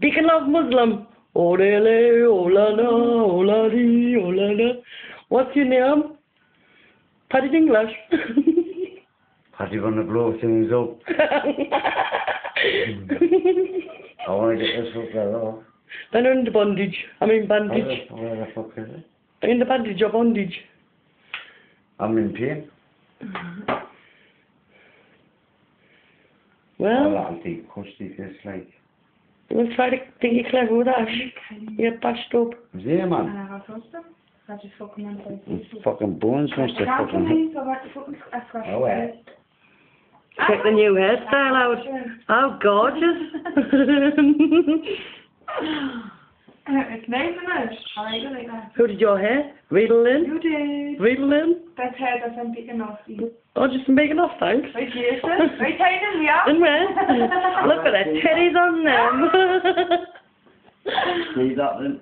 Deacon Love Muslim. Olele, olana, oladi, olana. What's your name? Paddy English. Paddy gonna blow things up. I wanna get this up there off. then the bondage. I mean bandage. the, where the fuck is it? In the bandage or bondage. I'm in pain. Well, Oh, that'll take custody this like. We'll try to think you're clever with that. You're bashed up. Yeah, man. En hij gaat rusten. Gaat je fucking aan het His fucking bones must have Gaat fucking... niet, zo wordt de fucking even. Oh, hè. Check the new hairstyle out. Oh, gorgeous. Het leven is. Ga je er. Who did your hair? Riddle in? You did. Riddle in? Dat hij dat een beetje nasty. Oh, just big enough, thanks. Weet je eerst? Weet jij hem, ja? And where? Look at the titties on them. See that then?